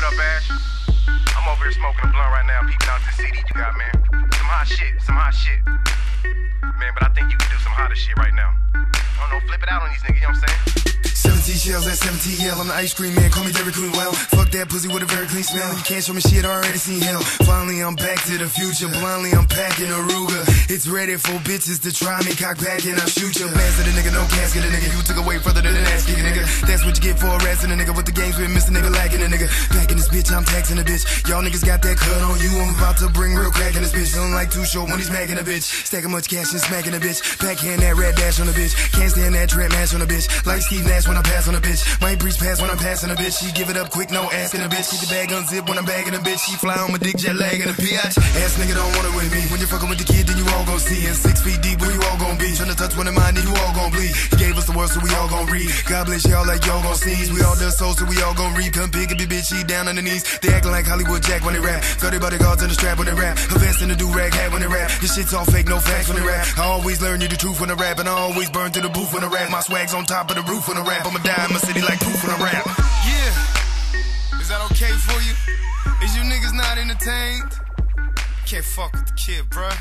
what up, Ash? I'm over here smoking a blunt right now, peeping out this CD you got, man. Some hot shit, some hot shit. Man, but I think you can do some hotter shit right now. Oh, I don't know, flip it out on these niggas, you know what I'm saying? 17 shells at 17 yell. I'm the ice cream man, call me Dairy Queen. Well, fuck that pussy with a very clean smell. You can't show me shit, I already seen hell. Finally, I'm back to the future. Blindly, I'm packing a Ruger. It's ready for bitches to try me. Cock back and I shoot you. Blast at a nigga, no casket a nigga. You took away further than an ass kick, nigga. That's what you get for arresting a nigga with the games with Mr. Nigga lacking a nigga. Back in this bitch, I'm taxing a bitch. Y'all niggas got that cut on you. I'm about to bring real crack in this bitch. Feeling like too short when he's smacking a bitch. Stacking much cash and smacking a bitch. Backhand that red dash on a bitch. Can't stand that trap mash on a bitch. Like Steve Nash when I pass on a bitch. Might breeze pass when I'm passing a bitch. She give it up quick, no asking a bitch. Keep the bag unzipped when I'm bagging a bitch. She fly on my dick, jet lag in a bitch. Ass nigga don't want it with me. When you're fucking with the kid, then you all gon' see. And six feet deep, where you all gon' be? Tryna touch one of mine, then you all gon' bleed. He gave us the word, so we all gon' read. God bless y'all like y'all gon' sneeze. We all done soul, so we all gon' read. Come pick up your bitch, she down on the knees. They acting like Hollywood Jack when they rap. 30 bodyguards in the strap when they rap. A vest in the do-rag hat when they rap. This shit's all fake, no facts when they rap. I always learn you the truth when I rap. And I always burn to the booth when I rap. My swag's on top of the roof when I rap. I'ma die in my city like proof when I rap. Yeah. Is that okay for you? Is you niggas not entertained? Can't fuck with the kid, bruh.